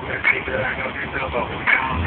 I Take the, take the,